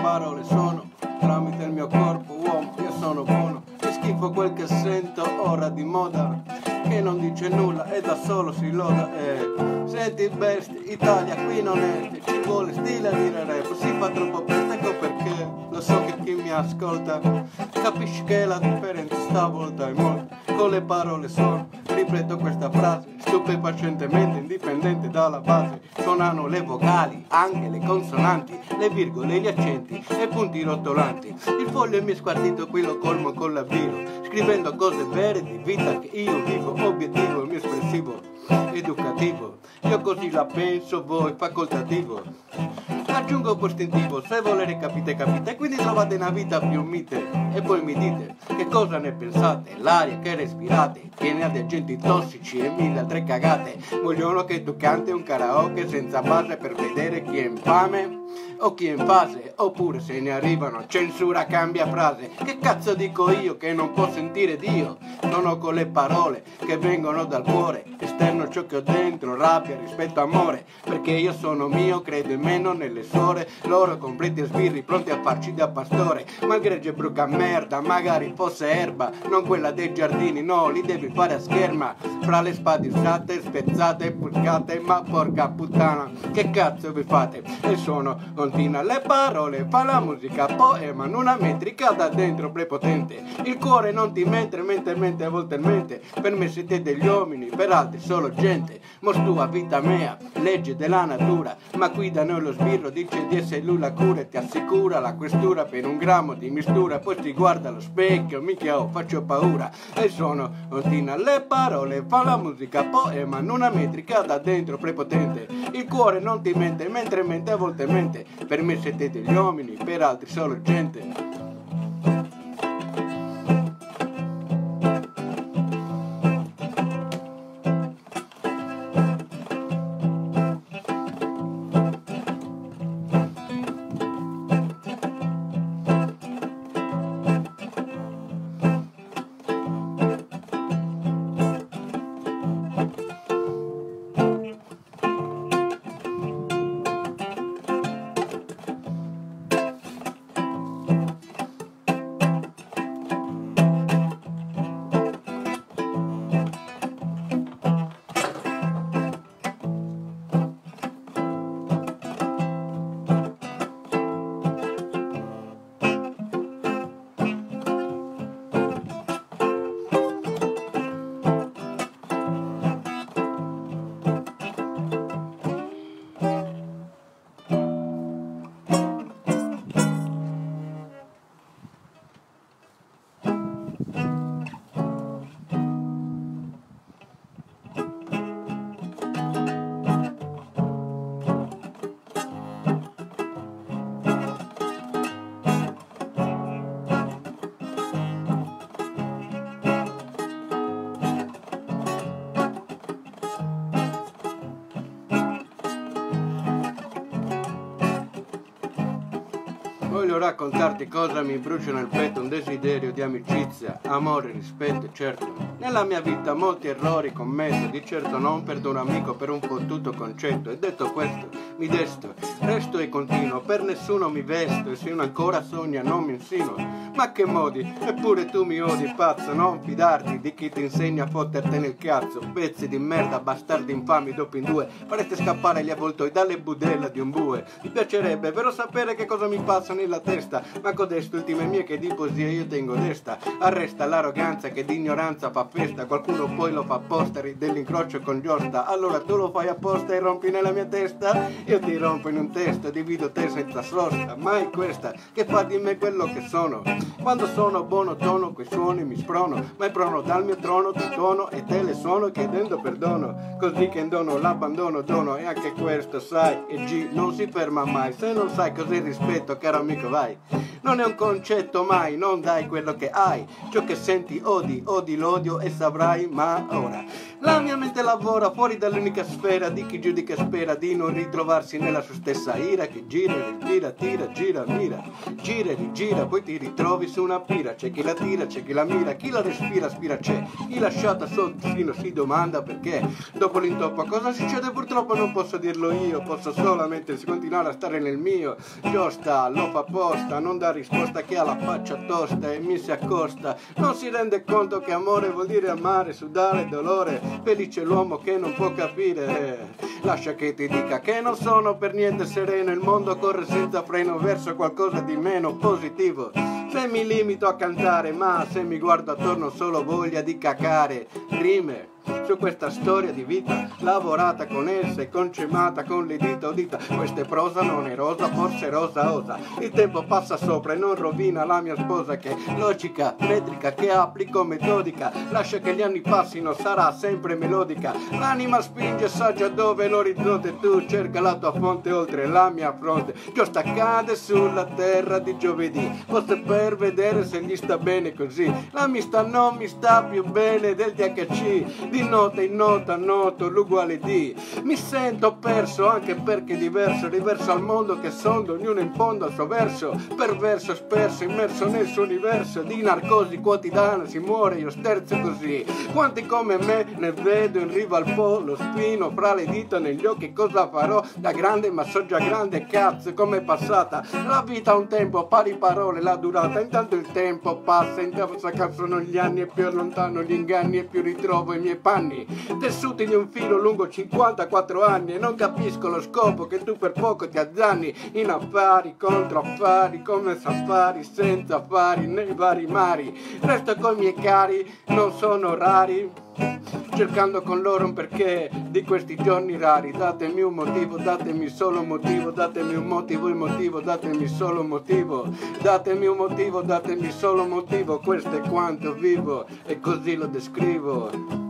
parole sono tramite il mio corpo uomo, io sono buono. Che schifo quel che sento ora di moda, che non dice nulla e da solo si loda. Eh. Senti bestia, Italia qui non è, ci vuole stile a dire rap, si fa troppo presto, ecco perché lo so che chi mi ascolta capisce che la differenza stavolta è molta. Con le parole sono, ripeto questa frase, stupefacentemente indipendente dalla base. Suonano le vocali, anche le consonanti, le virgole, gli accenti e punti rotolanti. Il foglio mi è squartito, qui lo colmo con l'avvio, scrivendo cose vere di vita che io vivo, obiettivo, il mio espressivo, educativo. Io così la penso, voi facoltativo. Aggiungo postintivo, se volete capite capite, quindi trovate una vita più mite e poi mi dite che cosa ne pensate, l'aria che respirate, piena di agenti tossici e mille altre cagate, vogliono che tu canti un karaoke senza base per vedere chi è infame o chi è in fase, oppure se ne arrivano, censura cambia frase. Che cazzo dico io che non può sentire Dio? Non ho con le parole che vengono dal cuore, esterno ciò che ho dentro, rabbia, rispetto, amore, perché io sono mio, credo in meno nelle suore, loro completi sbirri pronti a farci da pastore, ma il bruca merda, magari fosse erba, non quella dei giardini, no, li devi fare a scherma, fra le spade usate, spezzate, e puccate, ma porca puttana, che cazzo vi fate? E sono continua le parole, fa la musica poema, in una metrica da dentro prepotente. Il cuore non ti mentre, mentre, mentre, a volte mente. Per me siete degli uomini, per altri solo gente. Mostua vita mea, legge della natura. Ma qui da noi lo sbirro dice di essere lui la cura e ti assicura la questura per un grammo di mistura. Poi ti guarda allo specchio, mica oh, faccio paura. E sono continua le parole, fa la musica poema, in una metrica da dentro prepotente. Il cuore non ti mente, mentre mente, a volte mente. Per me siete degli uomini, per altri solo gente. Raccontarti cosa mi brucia nel petto, un desiderio di amicizia, amore, rispetto, certo. Nella mia vita molti errori commesso, di certo non perdo un amico per un fottuto concetto. E detto questo, mi desto, resto e continuo, per nessuno mi vesto, e se uno ancora sogna non mi insinuo. Ma che modi, eppure tu mi odi, pazzo, non fidarti di chi ti insegna a fotterti nel cazzo. Pezzi di merda, bastardi infami, dopo in due, farete scappare gli avvoltoi dalle budella di un bue. Mi piacerebbe però sapere che cosa mi passa nella testa, ma codesto ultime mie che di poesia io tengo desta. Arresta l'arroganza che di ignoranza fa festa, qualcuno poi lo fa apposta dell'incrocio con Giorda. Allora tu lo fai apposta e rompi nella mia testa? Io ti rompo in un testo, divido te senza sosta, mai questa che fa di me quello che sono. Quando sono buono tono, quei suoni mi sprono, ma è prono dal mio trono, ti tono e te le suono chiedendo perdono. Così che in dono l'abbandono dono e anche questo sai, e G non si ferma mai. Se non sai cos'è rispetto, caro amico, vai. Non è un concetto mai, non dai quello che hai. Ciò che senti odi, odi l'odio e saprai, ma ora. La mia mente lavora fuori dall'unica sfera. Di chi giudica e spera di non ritrovarsi nella sua stessa ira che gira e rigira, tira, gira, mira, gira e rigira, poi ti ritrovi su una pira, c'è chi la tira, c'è chi la mira, chi la respira, spira c'è, chi lasciata fino si domanda perché. Dopo l'intoppo cosa succede? Purtroppo non posso dirlo io, posso solamente continuare a stare nel mio, giusta, lo fa apposta, non risposta che ha la faccia tosta e mi si accosta, non si rende conto che amore vuol dire amare, sudare dolore, Felice l'uomo che non può capire. Lascia che ti dica che non sono per niente sereno. Il mondo corre senza freno verso qualcosa di meno positivo. Se mi limito a cantare, ma se mi guardo attorno solo voglia di cacare. Rime su questa storia di vita lavorata con essa e concemata con le dita o dita questa è prosa non è rosa forse rosa osa. Il tempo passa sopra e non rovina la mia sposa che logica metrica che applico metodica. Lascia che gli anni passino sarà sempre melodica. L'anima spinge saggia dove l'orizzonte tu cerca la tua fonte oltre la mia fronte. Giusta cade sulla terra di giovedì forse per vedere se gli sta bene così. La mista non mi sta più bene del THC di nota in nota noto l'uguale di. Mi sento perso anche perché diverso diverso al mondo che sondo ognuno in fondo al suo verso perverso sperso immerso nel suo universo di narcosi quotidiana si muore io sterzo così. Quanti come me ne vedo in riva al po' spino fra le dita negli occhi cosa farò? Da grande ma so già grande cazzo come è passata la vita un tempo pari parole la durata intanto il tempo passa intanto sono gli anni e più lontano gli inganni e più ritrovo i miei panni, tessuti di un filo lungo 54 anni e non capisco lo scopo che tu per poco ti azzanni in affari contro affari, come safari senza affari nei vari mari. Resto con i miei cari, non sono rari cercando con loro un perché di questi giorni rari. Datemi un motivo, datemi solo un motivo, datemi un motivo, il motivo, datemi solo un motivo. Datemi un motivo, datemi solo un motivo, questo è quanto vivo e così lo descrivo.